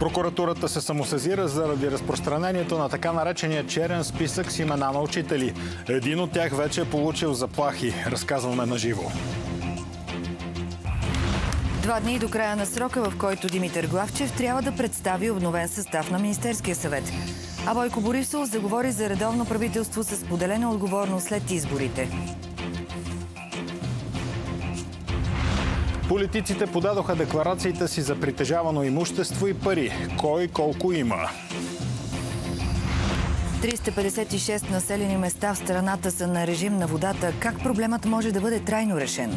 Прокуратурата се самосезира заради разпространението на така наречения черен списък с имена на учители. Един от тях вече е получил заплахи. Разказваме на живо. Два дни до края на срока, в който Димитър Главчев трябва да представи обновен състав на Министерския съвет. А Бойко Борисов заговори за редовно правителство с поделена отговорност след изборите. Политиците подадоха декларациите си за притежавано имущество и пари. Кой колко има? 356 населени места в страната са на режим на водата. Как проблемът може да бъде трайно решен?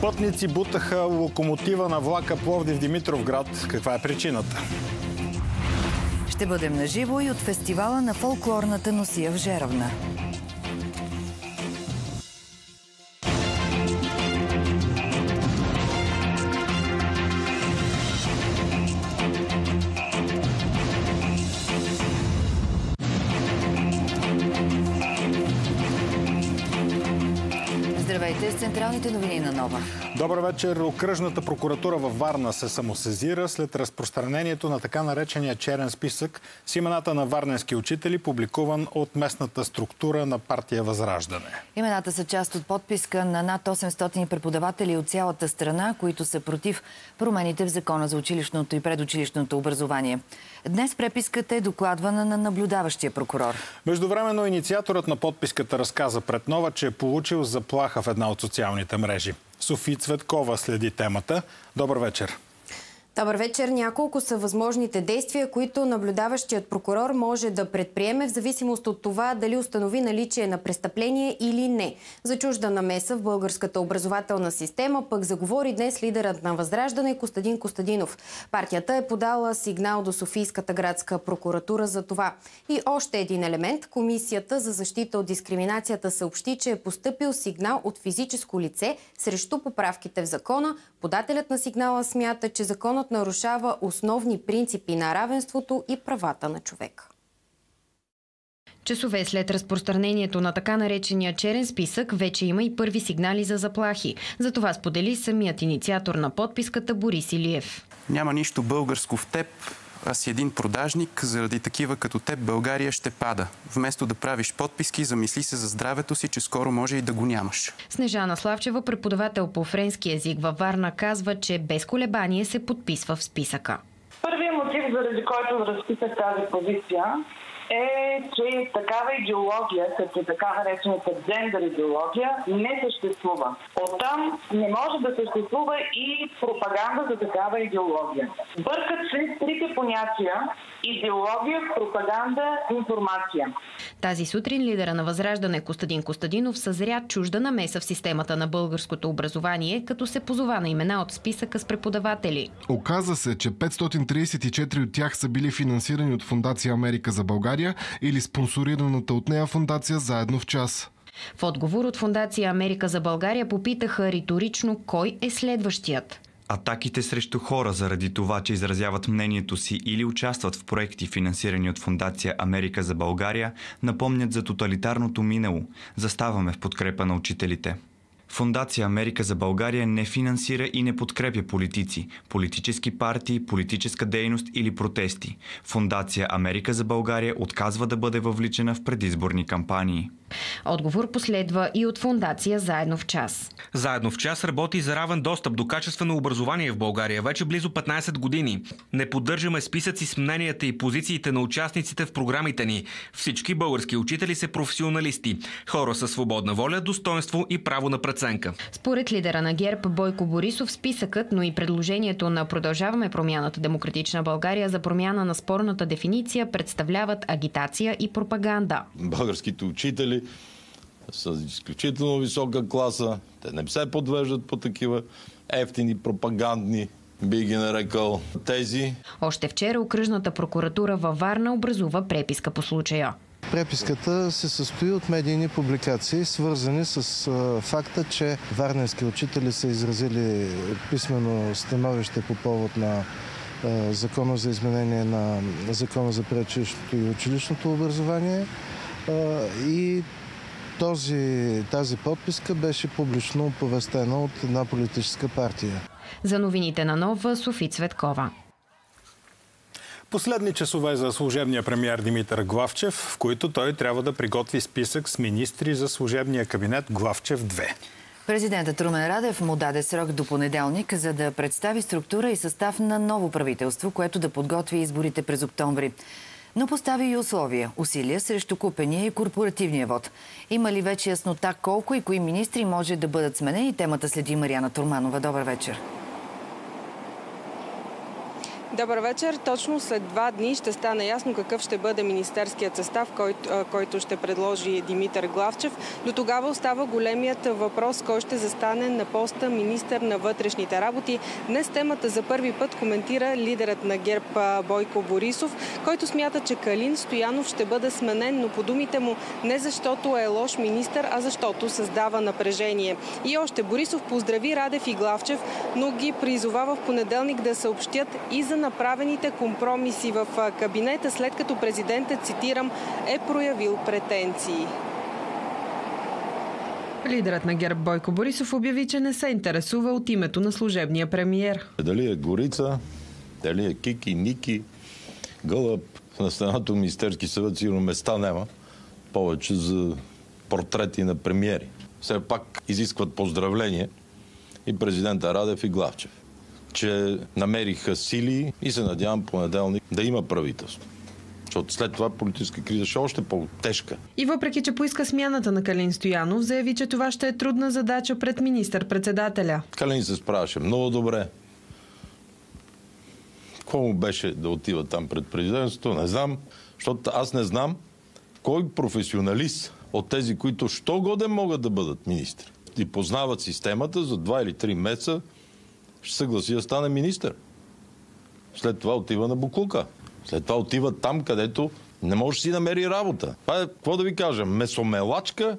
Пътници бутаха локомотива на влака Пловдив Димитровград. Каква е причината? Ще бъдем на живо и от фестивала на фолклорната носия в Жеравна. С централните новини на Нова. Добър вечер. Окръжната прокуратура във Варна се самосезира след разпространението на така наречения черен списък с имената на варненски учители, публикуван от местната структура на партия Възраждане. Имената са част от подписка на над 800 преподаватели от цялата страна, които са против промените в Закона за училищното и предучилищното образование. Днес преписката е докладвана на наблюдаващия прокурор. Междувременно инициаторът на подписката разказа пред Нова, че е получил заплаха в една от социалните мрежи. Софи Цветкова следи темата. Добър вечер. Добър вечер. Няколко са възможните действия, които наблюдаващият прокурор може да предприеме в зависимост от това дали установи наличие на престъпление или не. За чужда намеса в българската образователна система пък заговори днес лидерът на Възраждане Костадин Костадинов. Партията е подала сигнал до Софийската градска прокуратура за това. И още един елемент. Комисията за защита от дискриминацията съобщи, че е поступил сигнал от физическо лице срещу поправките в закона. Подателят на сигнала смята, че законът нарушава основни принципи на равенството и правата на човека. Часове след разпространението на така наречения черен списък, вече има и първи сигнали за заплахи. За това сподели самият инициатор на подписката Борис Илиев. Няма нищо българско в теб, а си един продажник, заради такива като теб България ще пада. Вместо да правиш подписки, замисли се за здравето си, че скоро може и да го нямаш. Снежана Славчева, преподавател по френски язик във Варна, казва, че без колебание се подписва в списъка. Първият мотив, заради който разписах тази позиция, е, че такава идеология, като така наречената джендър идеология, не съществува. Оттам не може да съществува и пропаганда за такава идеология. Бъркат се трите понятия идеология, пропаганда, информация. Тази сутрин лидера на Възраждане Костадин Костадинов съзря чужда намеса в системата на българското образование, като се позова на имена от списъка с преподаватели. Оказа се, че 534 от тях са били финансирани от Фундация Америка за България или спонсорираната от нея фундация Заедно в час. В отговор от Фундация Америка за България попитаха риторично кой е следващият. Атаките срещу хора заради това, че изразяват мнението си или участват в проекти, финансирани от Фундация Америка за България, напомнят за тоталитарното минало. Заставаме в подкрепа на учителите. Фундация Америка за България не финансира и не подкрепя политици, политически партии, политическа дейност или протести. Фундация Америка за България отказва да бъде въвличена в предизборни кампании. Отговор последва и от фундация Заедно в час. Заедно в час работи за равен достъп до качествено образование в България вече близо 15 години. Не поддържаме списъци с мненията и позициите на участниците в програмите ни. Всички български учители са професионалисти. Хора със свободна воля, достоинство и право на преценка. Според лидера на ГЕРБ Бойко Борисов, списъкът, но и предложението на Продължаваме промяната Демократична България за промяна на спорната дефиниция представляват агитация и пропаганда. Българските учители с изключително висока класа. Те не се подвеждат по такива ефтини пропагандни би ги нарекал тези. Още вчера окръжната прокуратура във Варна образува преписка по случая. Преписката се състои от медийни публикации, свързани с а, факта, че варненски учители са изразили писмено становище по повод на а, Закона за изменение на Закона за предучилищното и училищното образование. А, и този, тази подписка беше публично оповестена от една политическа партия. За новините на Нова, Софи Цветкова. Последни часове за служебния премьер Димитър Главчев, в които той трябва да приготви списък с министри за служебния кабинет Главчев 2. Президентът Румен Радев му даде срок до понеделник, за да представи структура и състав на ново правителство, което да подготви изборите през октомври. Но постави и условия – усилия срещу купения и корпоративния вод. Има ли вече яснота колко и кои министри може да бъдат сменени? Темата следи Марияна Турманова. Добър вечер. Добър вечер. Точно след два дни ще стане ясно какъв ще бъде министерският състав, който, ще предложи Димитър Главчев. До тогава остава големият въпрос, кой ще застане на поста министър на вътрешните работи. Днес темата за първи път коментира лидерът на ГЕРБ Бойко Борисов, който смята, че Калин Стоянов ще бъде сменен, но по думите му не защото е лош министър, а защото създава напрежение. И още Борисов поздрави Радев и Главчев, но ги призовава в понеделник да съобщят и за направените компромиси в кабинета, след като президентът, цитирам, е проявил претенции. Лидерът на ГЕРБ Бойко Борисов обяви, че не се интересува от името на служебния премиер. Дали е Горица, дали е Кики, Ники, Гълъб, на стената Министерски съвет сигурно места няма повече за портрети на премиери. Все пак изискват поздравление и президента Радев и Главчев че намериха сили и се надявам понеделник да има правителство. Защото след това политическа криза ще е още по-тежка. И въпреки, че поиска смяната на Калин Стоянов, заяви, че това ще е трудна задача пред министър-председателя. Калин се справяше много добре. Какво му беше да отива там пред президентството? Не знам. Защото аз не знам кой професионалист от тези, които що годен могат да бъдат министри и познават системата за два или три месеца, ще съгласи да стане министър. След това отива на Букука. След това отива там, където не може да си намери работа. Това е, какво да ви кажа, месомелачка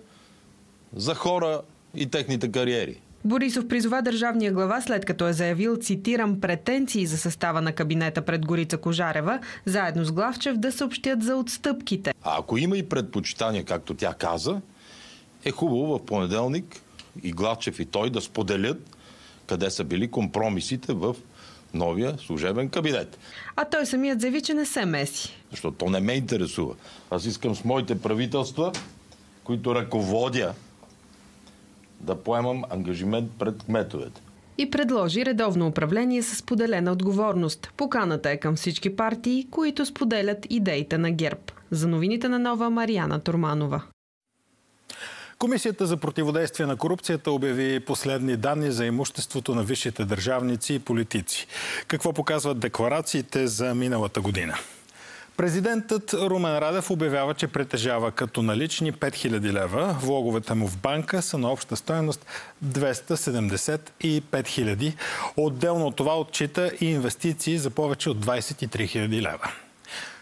за хора и техните кариери. Борисов призова държавния глава, след като е заявил, цитирам, претенции за състава на кабинета пред Горица Кожарева, заедно с Главчев да съобщят за отстъпките. А ако има и предпочитания, както тя каза, е хубаво в понеделник и Главчев и той да споделят къде са били компромисите в новия служебен кабинет. А той самият заяви, че не се меси. Защото то не ме интересува. Аз искам с моите правителства, които ръководя, да поемам ангажимент пред кметовете. И предложи редовно управление с поделена отговорност. Поканата е към всички партии, които споделят идеите на ГЕРБ. За новините на нова Марияна Турманова. Комисията за противодействие на корупцията обяви последни данни за имуществото на висшите държавници и политици. Какво показват декларациите за миналата година? Президентът Румен Радев обявява, че притежава като налични 5000 лева. Влоговете му в банка са на обща стоеност 275 000. Отделно от това отчита и инвестиции за повече от 23 000 лева.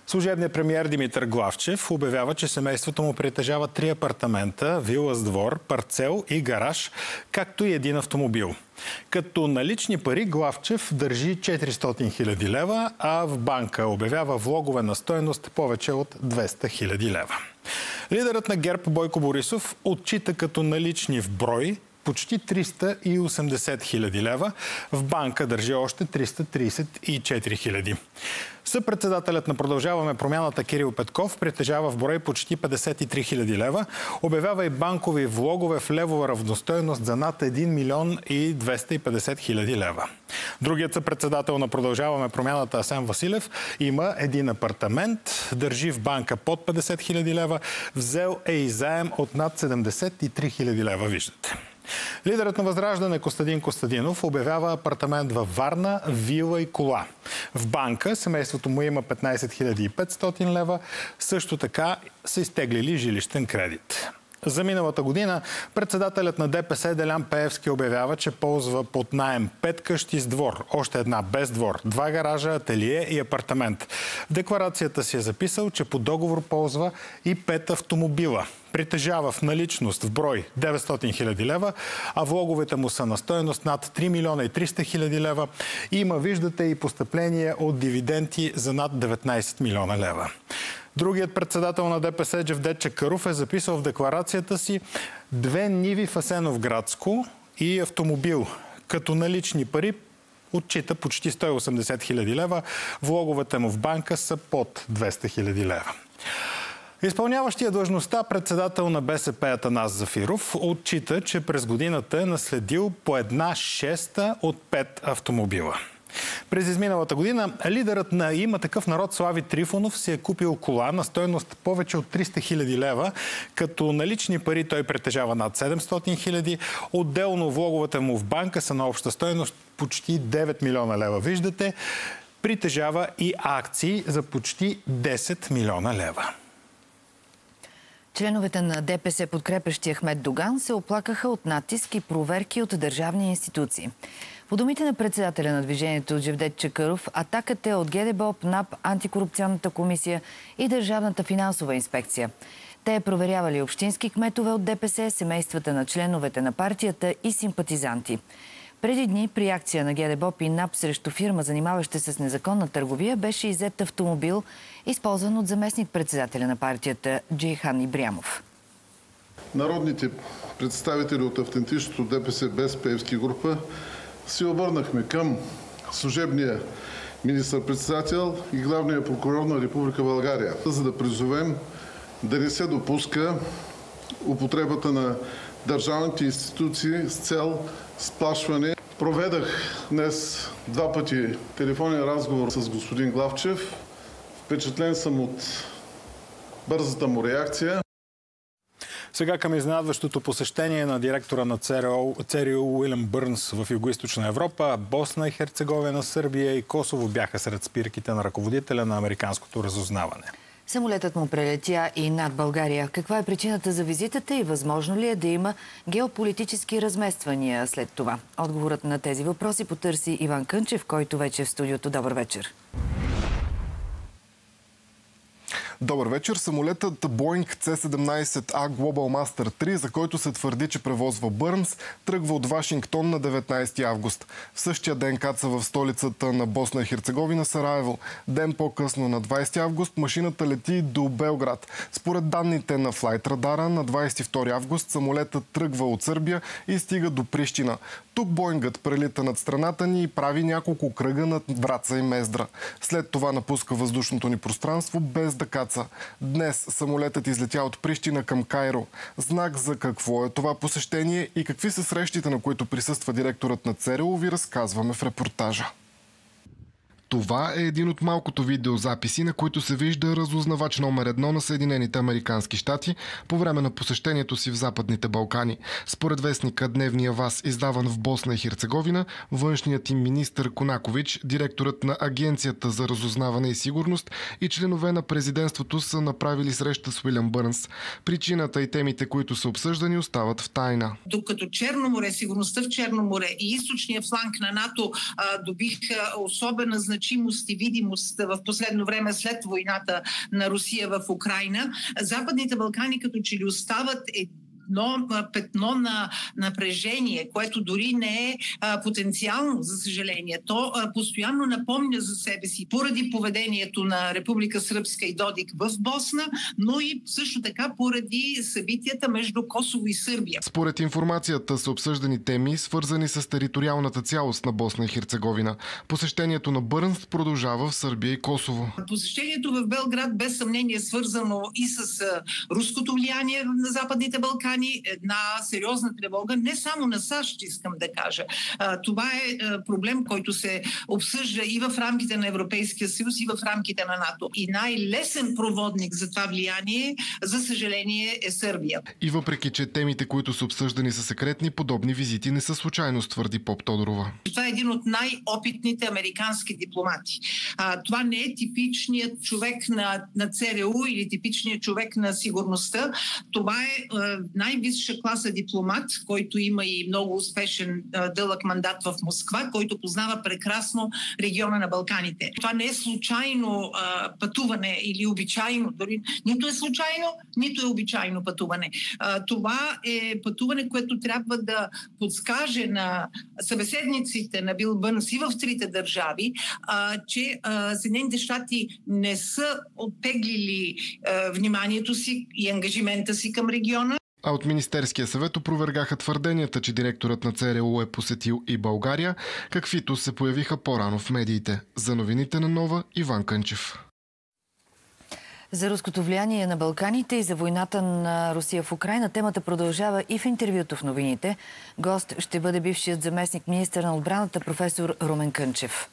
Служебният премьер Димитър Главчев обявява, че семейството му притежава три апартамента, вила с двор, парцел и гараж, както и един автомобил. Като налични пари Главчев държи 400 000 лева, а в банка обявява влогове на стоеност повече от 200 000 лева. Лидерът на ГЕРБ Бойко Борисов отчита като налични в брой почти 380 хиляди лева. В банка държи още 334 хиляди. Съпредседателят на Продължаваме промяната Кирил Петков притежава в брой почти 53 хиляди лева. Обявява и банкови влогове в левова равностойност за над 1 милион и 250 хиляди лева. Другият съпредседател на Продължаваме промяната Асен Василев има един апартамент, държи в банка под 50 хиляди лева, взел е и заем от над 73 хиляди лева, виждате. Лидерът на Възраждане Костадин Костадинов обявява апартамент във Варна, вила и кола. В банка семейството му има 15 500 лева. Също така са изтеглили жилищен кредит. За миналата година председателят на ДПС Делян Пеевски обявява, че ползва под найем пет къщи с двор, още една без двор, два гаража, ателие и апартамент. В декларацията си е записал, че по договор ползва и пет автомобила. Притежава в наличност в брой 900 000 лева, а влоговете му са на стоеност над 3 милиона и 300 хиляди лева. Има, виждате, и постъпление от дивиденти за над 19 милиона лева. Другият председател на ДПС Джевдет Чакаров е записал в декларацията си две ниви в Асенов градско и автомобил. Като налични пари отчита почти 180 хиляди лева. Влоговете му в банка са под 200 хиляди лева. Изпълняващия длъжността председател на БСП Атанас Зафиров отчита, че през годината е наследил по една шеста от пет автомобила. През изминалата година лидерът на Има такъв народ Слави Трифонов си е купил кола на стоеност повече от 300 хиляди лева, като налични пари той притежава над 700 хиляди. Отделно влоговете му в банка са на обща стоеност почти 9 милиона лева. Виждате, притежава и акции за почти 10 милиона лева. Членовете на ДПС, подкрепящи Ахмед Доган, се оплакаха от натиск и проверки от държавни институции. По думите на председателя на движението Джевдет Чакъров, атаката е от ГДБОП, НАП, Антикорупционната комисия и Държавната финансова инспекция. Те е проверявали общински кметове от ДПС, семействата на членовете на партията и симпатизанти. Преди дни при акция на ГДБОП и НАП срещу фирма, занимаваща се с незаконна търговия, беше иззет автомобил, използван от заместник-председателя на партията Джейхан Ибрямов. Народните представители от автентичното ДПС без Певски група се обърнахме към служебния министър-председател и главния прокурор на Република България, за да призовем да не се допуска употребата на държавните институции с цел сплашване. Проведах днес два пъти телефонен разговор с господин Главчев. Впечатлен съм от бързата му реакция. Сега към изненадващото посещение на директора на ЦРУ, ЦРУ Уилям Бърнс в Юго-Источна Европа, Босна и Херцеговина, Сърбия и Косово бяха сред спирките на ръководителя на американското разузнаване. Самолетът му прелетя и над България. Каква е причината за визитата и възможно ли е да има геополитически размествания след това? Отговорът на тези въпроси потърси Иван Кънчев, който вече е в студиото. Добър вечер. Добър вечер. Самолетът Boeing C-17A Global Master 3, за който се твърди, че превозва Бърнс, тръгва от Вашингтон на 19 август. В същия ден каца в столицата на Босна и Херцеговина Сараево. Ден по-късно на 20 август машината лети до Белград. Според данните на Flight Radar на 22 август самолетът тръгва от Сърбия и стига до Прищина. Тук Боингът прелита над страната ни и прави няколко кръга над Враца и Мездра. След това напуска въздушното ни пространство без да каца. Днес самолетът излетя от Прищина към Кайро. Знак за какво е това посещение и какви са срещите, на които присъства директорът на ЦРУ, ви разказваме в репортажа. Това е един от малкото видеозаписи, на които се вижда разузнавач номер едно на Съединените Американски щати по време на посещението си в Западните Балкани. Според вестника Дневния вас, издаван в Босна и Херцеговина, външният им министр Конакович, директорът на Агенцията за разузнаване и сигурност и членове на президентството са направили среща с Уилям Бърнс. Причината и темите, които са обсъждани, остават в тайна. Докато Черно море, сигурността в Черно море и източния фланг на НАТО а, добиха особена значимост значимост и видимост в последно време след войната на Русия в Украина, Западните Балкани като че ли остават едно петно на напрежение, което дори не е а, потенциално, за съжаление. То а, постоянно напомня за себе си поради поведението на Република Сръбска и Додик в Босна, но и също така поради събитията между Косово и Сърбия. Според информацията са обсъждани теми, свързани с териториалната цялост на Босна и Херцеговина. Посещението на Бърнс продължава в Сърбия и Косово. Посещението в Белград без съмнение е свързано и с руското влияние на Западните Балкани, храни една сериозна тревога, не само на САЩ, искам да кажа. Това е проблем, който се обсъжда и в рамките на Европейския съюз, и в рамките на НАТО. И най-лесен проводник за това влияние, за съжаление, е Сърбия. И въпреки, че темите, които са обсъждани са секретни, подобни визити не са случайност, твърди Поп Тодорова. Това е един от най-опитните американски дипломати. А, това не е типичният човек на, на ЦРУ или типичният човек на сигурността. Това е най-висша класа дипломат, който има и много успешен дълъг мандат в Москва, който познава прекрасно региона на Балканите. Това не е случайно а, пътуване или обичайно, дори нито е случайно, нито е обичайно пътуване. А, това е пътуване, което трябва да подскаже на събеседниците на Бил Бънс и в трите държави, а, че Съединените щати не са оттеглили а, вниманието си и ангажимента си към региона. А от Министерския съвет опровергаха твърденията, че директорът на ЦРУ е посетил и България, каквито се появиха по-рано в медиите. За новините на Нова Иван Кънчев. За руското влияние на Балканите и за войната на Русия в Украина темата продължава и в интервюто в новините. Гост ще бъде бившият заместник министър на отбраната професор Румен Кънчев.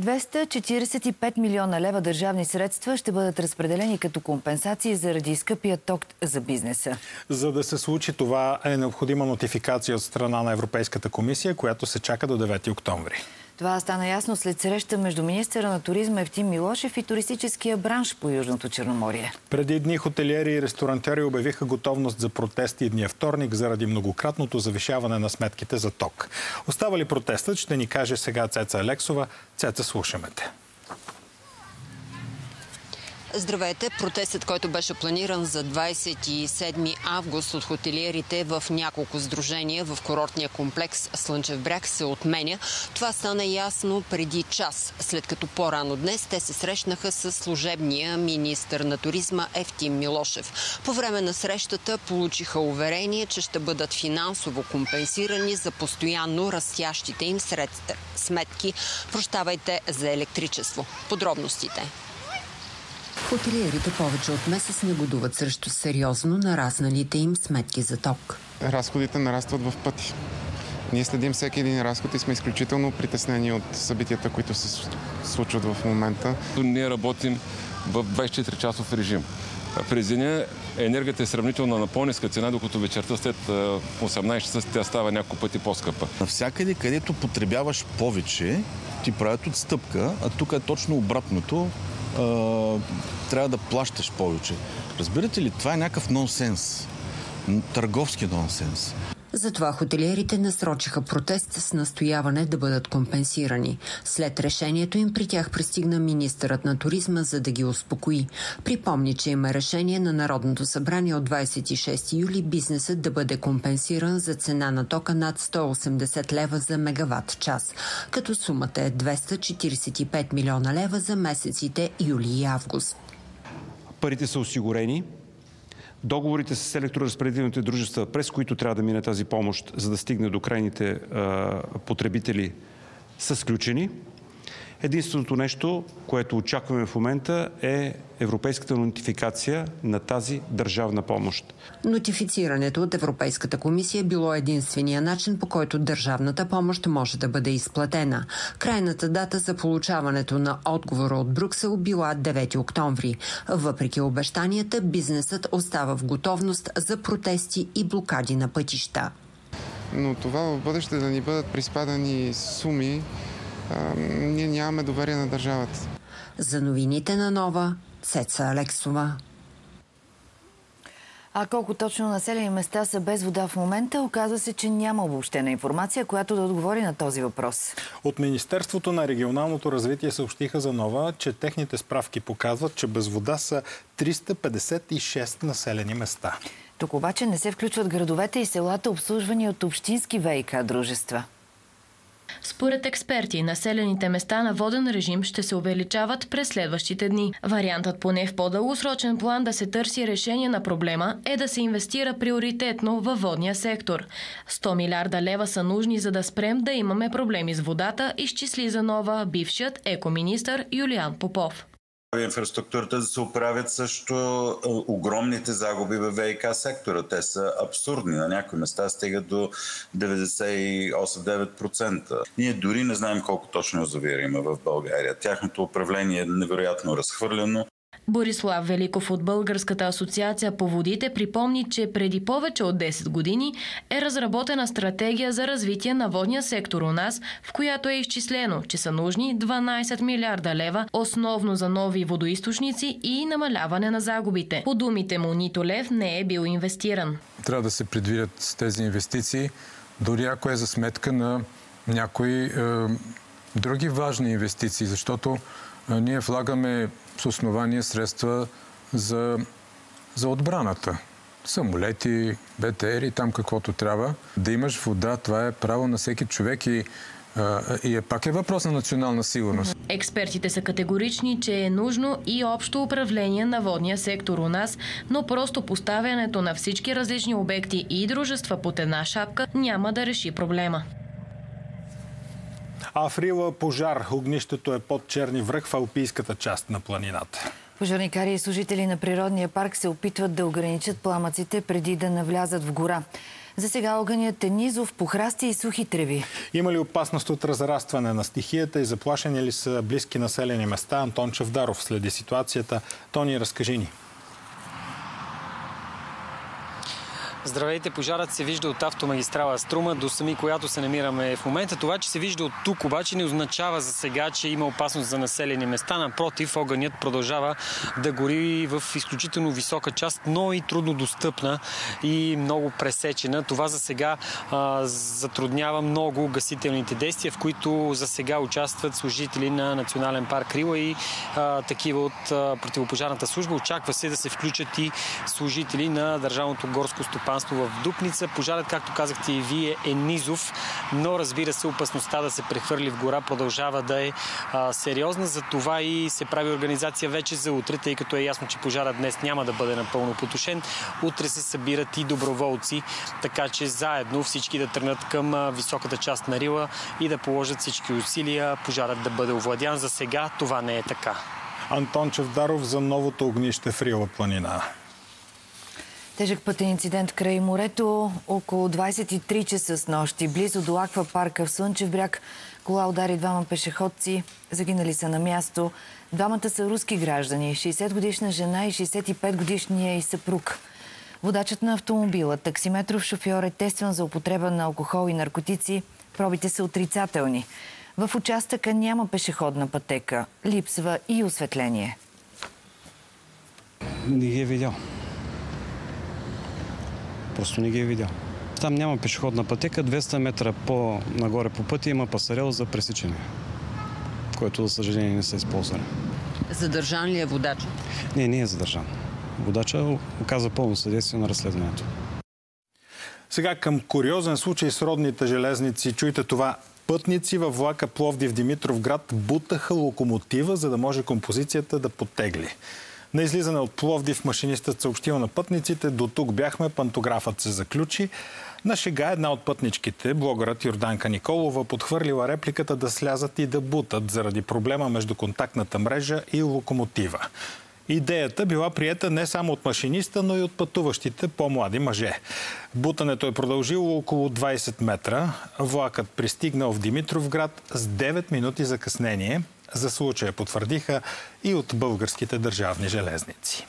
245 милиона лева държавни средства ще бъдат разпределени като компенсации заради скъпия ток за бизнеса. За да се случи това е необходима нотификация от страна на Европейската комисия, която се чака до 9 октомври. Това стана ясно след среща между министъра на туризма Евтим Милошев и туристическия бранш по Южното Черноморие. Преди дни хотелиери и ресторантери обявиха готовност за протести дния вторник заради многократното завишаване на сметките за ток. Остава ли протестът, ще ни каже сега Цеца Алексова. Цеца, слушаме те. Здравейте! Протестът, който беше планиран за 27 август от хотелиерите в няколко сдружения в курортния комплекс Слънчев бряг се отменя. Това стана ясно преди час, след като по-рано днес те се срещнаха с служебния министр на туризма Ефтим Милошев. По време на срещата получиха уверение, че ще бъдат финансово компенсирани за постоянно растящите им средства, сметки, прощавайте, за електричество. Подробностите. Хотелиерите повече от месец негодуват срещу сериозно нарасналите им сметки за ток. Разходите нарастват в пъти. Ние следим всеки един разход и сме изключително притеснени от събитията, които се случват в момента. Ние работим в 24-часов режим. През деня енергията е сравнително на по-ниска цена, докато вечерта след 18 часа тя става няколко пъти по-скъпа. Навсякъде, където потребяваш повече, ти правят отстъпка, а тук е точно обратното трябва да плащаш повече. Разбирате ли, това е някакъв нонсенс. Търговски нонсенс. Затова хотелиерите насрочиха протест с настояване да бъдат компенсирани. След решението им при тях пристигна министърът на туризма, за да ги успокои. Припомни, че има решение на Народното събрание от 26 юли бизнесът да бъде компенсиран за цена на тока над 180 лева за мегаватт час, като сумата е 245 милиона лева за месеците юли и август. Парите са осигурени, Договорите с електроразпределителните дружества, през които трябва да мине тази помощ, за да стигне до крайните потребители, са сключени. Единственото нещо, което очакваме в момента е европейската нотификация на тази държавна помощ. Нотифицирането от Европейската комисия било единствения начин, по който държавната помощ може да бъде изплатена. Крайната дата за получаването на отговора от Брюксел била 9 октомври. Въпреки обещанията, бизнесът остава в готовност за протести и блокади на пътища. Но това в бъдеще да ни бъдат приспадани суми, ние нямаме доверие на държавата. За новините на Нова, Цеца Алексова. А колко точно населени места са без вода в момента, оказва се, че няма обобщена информация, която да отговори на този въпрос. От Министерството на регионалното развитие съобщиха за нова, че техните справки показват, че без вода са 356 населени места. Тук обаче не се включват градовете и селата, обслужвани от общински ВИК дружества. Според експерти, населените места на воден режим ще се увеличават през следващите дни. Вариантът поне в по-дългосрочен план да се търси решение на проблема е да се инвестира приоритетно във водния сектор. 100 милиарда лева са нужни за да спрем да имаме проблеми с водата, изчисли за нова бившият екоминистър Юлиан Попов инфраструктурата да се оправят също огромните загуби в ВИК сектора. Те са абсурдни. На някои места стигат до 98-9%. Ние дори не знаем колко точно язовира има в България. Тяхното управление е невероятно разхвърлено. Борислав Великов от Българската асоциация по водите припомни, че преди повече от 10 години е разработена стратегия за развитие на водния сектор у нас, в която е изчислено, че са нужни 12 милиарда лева, основно за нови водоисточници и намаляване на загубите. По думите му, нито лев не е бил инвестиран. Трябва да се предвидят тези инвестиции, дори ако е за сметка на някои е, други важни инвестиции, защото ние влагаме с основание средства за, за отбраната. Самолети, БТР и там каквото трябва. Да имаш вода, това е право на всеки човек и И е пак е въпрос на национална сигурност. Експертите са категорични, че е нужно и общо управление на водния сектор у нас, но просто поставянето на всички различни обекти и дружества под една шапка няма да реши проблема. А в Рила пожар. Огнището е под Черни връх в алпийската част на планината. Пожарникари и служители на природния парк се опитват да ограничат пламъците преди да навлязат в гора. За сега огънят е низов, похрасти и сухи треви. Има ли опасност от разрастване на стихията и заплашени ли са близки населени места? Антон Чавдаров следи ситуацията. Тони, разкажи ни. Здравейте, пожарът се вижда от автомагистрала Струма до сами, която се намираме в момента. Това, че се вижда от тук, обаче не означава за сега, че има опасност за населени места. Напротив, огънят продължава да гори в изключително висока част, но и трудно достъпна и много пресечена. Това за сега а, затруднява много гасителните действия, в които за сега участват служители на Национален парк Рила и а, такива от а, противопожарната служба. Очаква се да се включат и служители на Държавното горско стопанство стопанство в Дупница. Пожарът, както казахте и вие, е низов, но разбира се, опасността да се прехвърли в гора продължава да е а, сериозна. За това и се прави организация вече за утре, тъй като е ясно, че пожарът днес няма да бъде напълно потушен. Утре се събират и доброволци, така че заедно всички да тръгнат към високата част на Рила и да положат всички усилия пожарът да бъде овладян. За сега това не е така. Антон Чевдаров за новото огнище в Рила планина. Тежък пътен инцидент край морето около 23 часа с нощи, близо до Аква парка в Слънчев бряг. Кола удари двама пешеходци, загинали са на място. Двамата са руски граждани, 60 годишна жена и 65 годишния и съпруг. Водачът на автомобила, таксиметров шофьор е тестван за употреба на алкохол и наркотици. Пробите са отрицателни. В участъка няма пешеходна пътека. Липсва и осветление. Не ги е видял. Просто не ги е видял. Там няма пешеходна пътека, 200 метра по-нагоре по пътя има пасарел за пресичане, който за съжаление не са използвали. Задържан ли е водач? Не, не е задържан. Водача оказа пълно съдействие на разследването. Сега към куриозен случай с родните железници. Чуйте това. Пътници във влака Пловдив Димитров град бутаха локомотива, за да може композицията да потегли. На излизане от Пловдив машинистът съобщил на пътниците, до тук бяхме, пантографът се заключи. На шега една от пътничките, блогърът Йорданка Николова, подхвърлила репликата да слязат и да бутат заради проблема между контактната мрежа и локомотива. Идеята била приета не само от машиниста, но и от пътуващите по-млади мъже. Бутането е продължило около 20 метра. Влакът пристигнал в Димитровград с 9 минути закъснение – за случая потвърдиха и от българските държавни железници.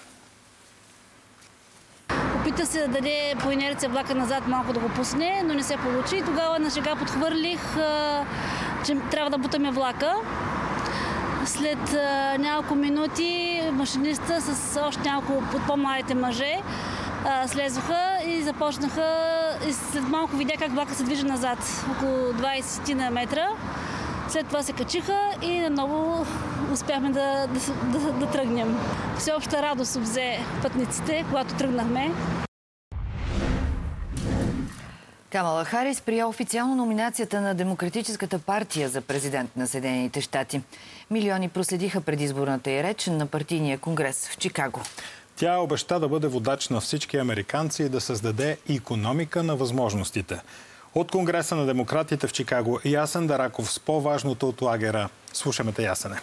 Опита се да даде по инерция влака назад малко да го пусне, но не се получи. Тогава на шега подхвърлих, че трябва да бутаме влака. След няколко минути машиниста с още няколко от по-младите мъже слезоха и започнаха. И след малко видя как влака се движи назад, около 20 на метра. След това се качиха и наново успяхме да, да, да, да тръгнем. Всеобща радост взе пътниците, когато тръгнахме. Камала Харис прия официално номинацията на Демократическата партия за президент на Съединените щати. Милиони проследиха предизборната и реч на партийния конгрес в Чикаго. Тя обеща да бъде водач на всички американци и да създаде економика на възможностите. От Конгреса на демократите в Чикаго Ясен Дараков с по-важното от лагера. Слушаме те, Ясене.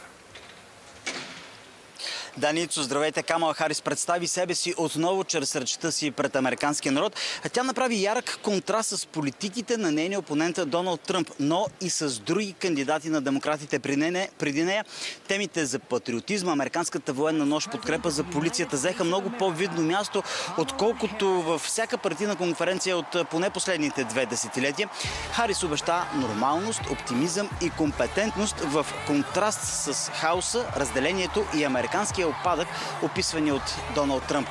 Даницо, здравейте. Камала Харис представи себе си отново чрез речта си пред американския народ. Тя направи ярък контраст с политиките на нейния опонент Доналд Тръмп, но и с други кандидати на демократите преди нея. Темите за патриотизма, американската военна нощ, подкрепа за полицията взеха много по-видно място, отколкото във всяка партийна конференция от поне последните две десетилетия. Харис обеща нормалност, оптимизъм и компетентност в контраст с хаоса, разделението и американския тежкия опадък, описвани от Доналд Тръмп.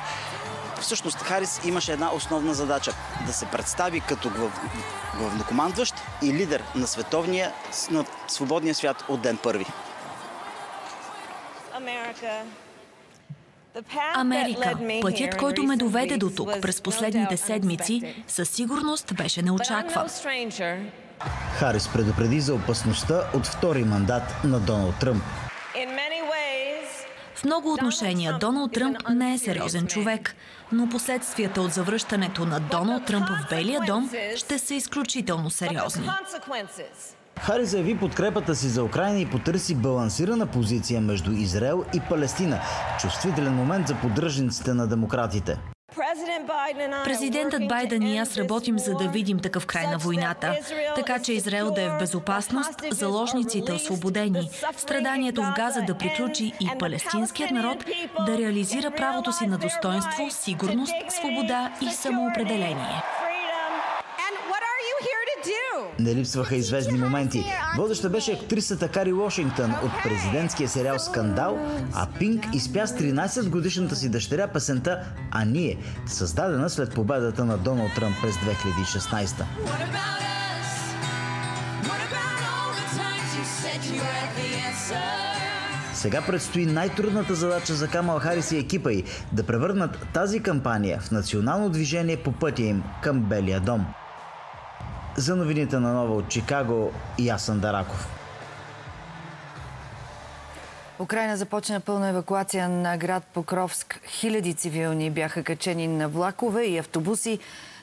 Всъщност Харис имаше една основна задача да се представи като главнокомандващ и лидер на световния, на свободния свят от ден първи. Америка, пътят, който ме доведе до тук през последните седмици, със сигурност беше неочакван. Харис предупреди за опасността от втори мандат на Доналд Тръмп. Много отношения Доналд Тръмп не е сериозен човек, но последствията от завръщането на Доналд Тръмп в Белия дом ще са изключително сериозни. Хари заяви подкрепата си за Украина и потърси балансирана позиция между Израел и Палестина. Чувствителен момент за поддръжниците на демократите. Президентът Байден и аз работим за да видим такъв край на войната, така че Израел да е в безопасност, заложниците освободени, страданието в Газа да приключи и палестинският народ да реализира правото си на достоинство, сигурност, свобода и самоопределение. Не липсваха известни моменти. Водеща беше актрисата Кари Уошингтън от президентския сериал Скандал, а Пинк изпя с 13 годишната си дъщеря песента А ние, създадена след победата на Доналд Тръмп през 2016. Сега предстои най-трудната задача за Камал Харис и екипа й да превърнат тази кампания в национално движение по пътя им към Белия дом. За новините на нова от Чикаго, Ясен Дараков. Украина започна пълна евакуация на град Покровск. Хиляди цивилни бяха качени на влакове и автобуси.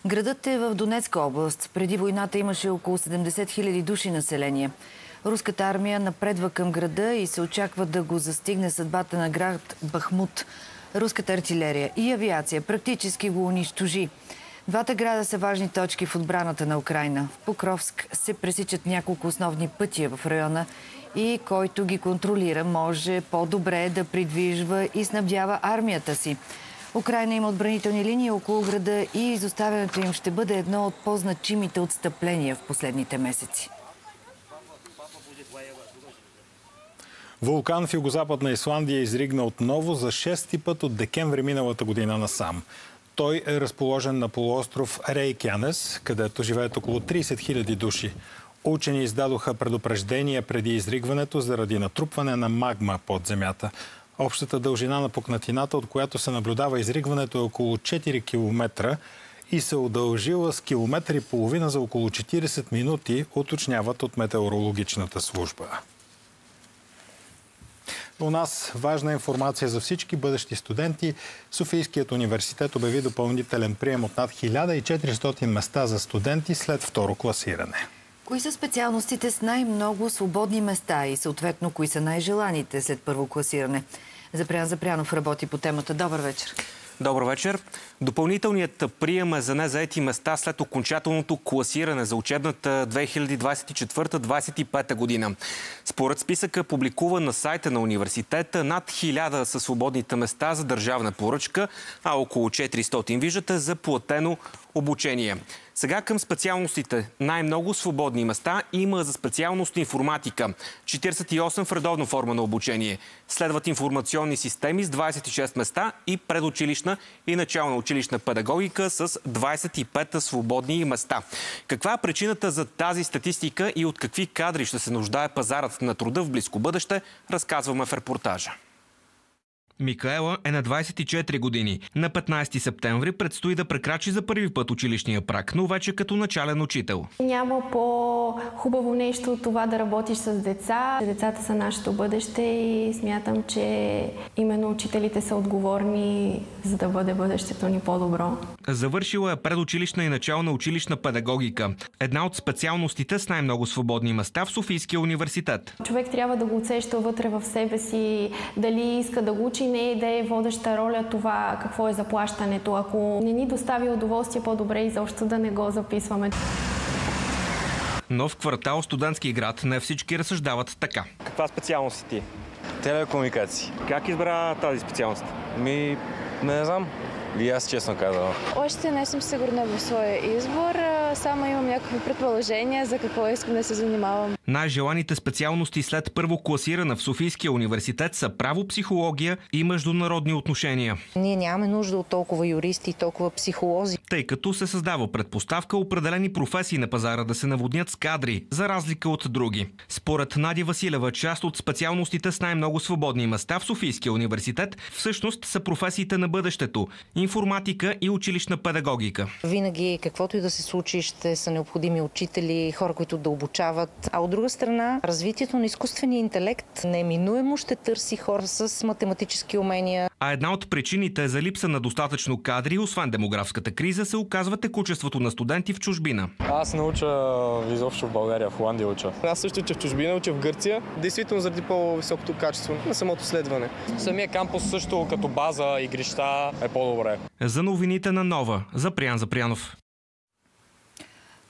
Градът е в Донецка област. Преди войната имаше около 70 хиляди души население. Руската армия напредва към града и се очаква да го застигне съдбата на град Бахмут. Руската артилерия и авиация практически го унищожи. Двата града са важни точки в отбраната на Украина. В Покровск се пресичат няколко основни пътя в района и който ги контролира може по-добре да придвижва и снабдява армията си. Украина има отбранителни линии около града и изоставянето им ще бъде едно от по-значимите отстъпления в последните месеци. Вулкан в югозападна Исландия изригна отново за шести път от декември миналата година насам. Той е разположен на полуостров Рейкянес, където живеят около 30 000 души. Учени издадоха предупреждения преди изригването заради натрупване на магма под земята. Общата дължина на пукнатината, от която се наблюдава изригването е около 4 км и се удължила с километър и половина за около 40 минути, уточняват от метеорологичната служба. У нас важна информация за всички бъдещи студенти. Софийският университет обяви допълнителен прием от над 1400 места за студенти след второ класиране. Кои са специалностите с най-много свободни места и съответно кои са най-желаните след първо класиране? Запрян Запрянов работи по темата. Добър вечер. Добър вечер. Допълнителният прием е за незаети места след окончателното класиране за учебната 2024-2025 година. Според списъка, публикуван на сайта на университета, над 1000 са свободните места за държавна поръчка, а около 400 виждате за платено обучение. Сега към специалностите. Най-много свободни места има за специалност информатика. 48 в редовна форма на обучение. Следват информационни системи с 26 места и предучилищна и начална училищна педагогика с 25 свободни места. Каква е причината за тази статистика и от какви кадри ще се нуждае пазарът на труда в близко бъдеще, разказваме в репортажа. Микаела е на 24 години. На 15 септември предстои да прекрачи за първи път училищния прак, но вече като начален учител. Няма по-хубаво нещо от това да работиш с деца. Децата са нашето бъдеще и смятам, че именно учителите са отговорни за да бъде бъдещето ни по-добро. Завършила е предучилищна и начална училищна педагогика. Една от специалностите с най-много свободни места в Софийския университет. Човек трябва да го усеща вътре в себе си, дали иска да го учи не е да е водеща роля това какво е заплащането. Ако не ни достави удоволствие, по-добре изобщо да не го записваме. Но в квартал Студентски град не всички разсъждават така. Каква специалност си ти? Телекомуникации. Как избра тази специалност? Ми, не знам. И аз честно казвам. Още не съм сигурна в своя избор. Само имам някакви предположения за какво искам да се занимавам. Най-желаните специалности след първо класирана в Софийския университет са право, психология и международни отношения. Ние нямаме нужда от толкова юристи и толкова психолози. Тъй като се създава предпоставка определени професии на пазара да се наводнят с кадри, за разлика от други. Според Надя Василева, част от специалностите с най-много свободни места в Софийския университет всъщност са професиите на бъдещето – информатика и училищна педагогика. Винаги, каквото и да се случи, ще са необходими учители, хора, които да обучават. А от друга страна, развитието на изкуствения интелект неминуемо ще търси хора с математически умения. А една от причините за липса на достатъчно кадри, освен демографската криза, се оказва текучеството на студенти в чужбина. Аз науча изобщо в България, в Холандия уча. Аз също, че в чужбина уча в Гърция, действително заради по-високото качество на самото следване. Самия кампус също като база, игрища е по-добре. За новините на Нова, Запрян Запрянов.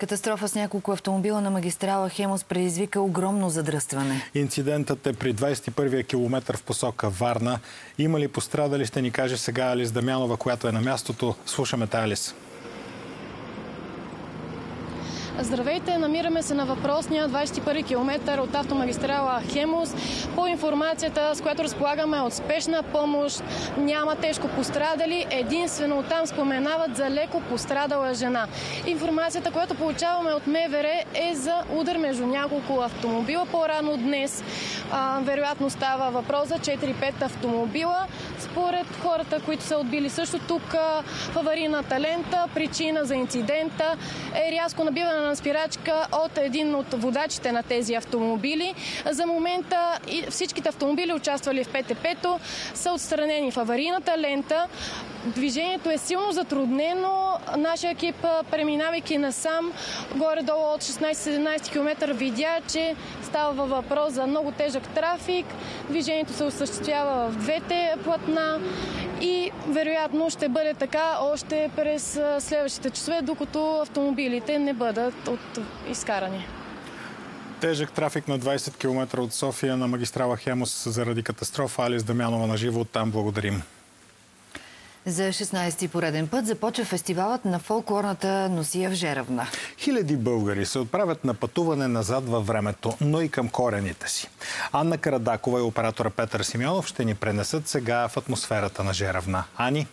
Катастрофа с няколко автомобила на магистрала Хемос предизвика огромно задръстване. Инцидентът е при 21-я километр в посока Варна. Има ли пострадали, ще ни каже сега Алис Дамянова, която е на мястото. Слушаме те, Алис. Здравейте, намираме се на въпросния 21 км от автомагистрала Хемус. По информацията, с която разполагаме от спешна помощ, няма тежко пострадали. Единствено там споменават за леко пострадала жена. Информацията, която получаваме от МВР е за удар между няколко автомобила по-рано днес. А, вероятно става въпрос за 4-5 автомобила. Според хората, които са отбили също тук в аварийната лента, причина за инцидента е рязко набиване на спирачка от един от водачите на тези автомобили. За момента всичките автомобили, участвали в ПТП-то, са отстранени в аварийната лента. Движението е силно затруднено. Нашия екип, преминавайки насам, горе-долу от 16-17 км, видя, че става въпрос за много тежък трафик. Движението се осъществява в двете платна и вероятно ще бъде така още през следващите часове, докато автомобилите не бъдат от изкарани. Тежък трафик на 20 км от София на магистрала Хемос заради катастрофа. Алис Дамянова на живо. Там благодарим. За 16-ти пореден път започва фестивалът на фолклорната носия в Жеравна. Хиляди българи се отправят на пътуване назад във времето, но и към корените си. Анна Карадакова и оператора Петър Симеонов ще ни пренесат сега в атмосферата на Жеравна. Ани?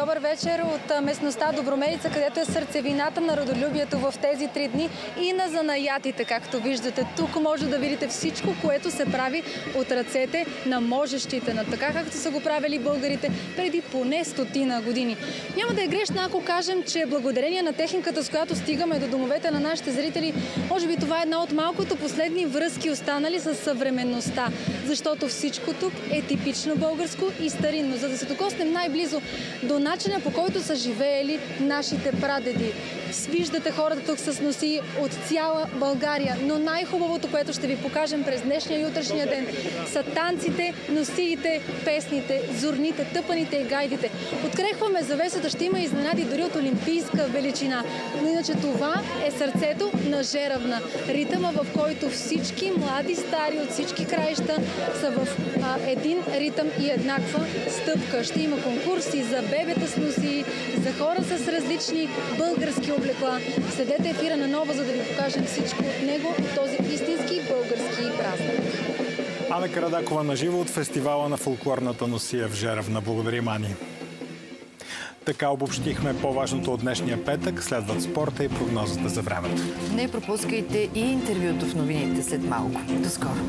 Добър вечер от местността Добромерица, където е сърцевината на родолюбието в тези три дни и на занаятите, както виждате. Тук може да видите всичко, което се прави от ръцете на можещите, на така както са го правили българите преди поне стотина години. Няма да е грешно, ако кажем, че благодарение на техниката, с която стигаме до домовете на нашите зрители, може би това е една от малкото последни връзки останали с съвременността, защото всичко тук е типично българско и старинно. За да се докоснем най-близо до начина по който са живеели нашите прадеди. Виждате хората тук с носи от цяла България, но най-хубавото, което ще ви покажем през днешния и утрешния ден, са танците, носиите, песните, зурните, тъпаните и гайдите. Открехваме завесата, ще има изненади дори от олимпийска величина. Но иначе това е сърцето на Жеравна. Ритъма, в който всички млади, стари от всички краища са в а, един ритъм и еднаква стъпка. Ще има конкурси за бебета с носи, за хора с различни български облекла. Следете ефира на ново, за да ви покажем всичко от него, от този истински български празник. Ана Карадакова на живо от фестивала на фолклорната носия в Жеравна. Благодарим, Ани. Така обобщихме по-важното от днешния петък. Следват спорта и прогнозата за времето. Не пропускайте и интервюто в новините след малко. До скоро!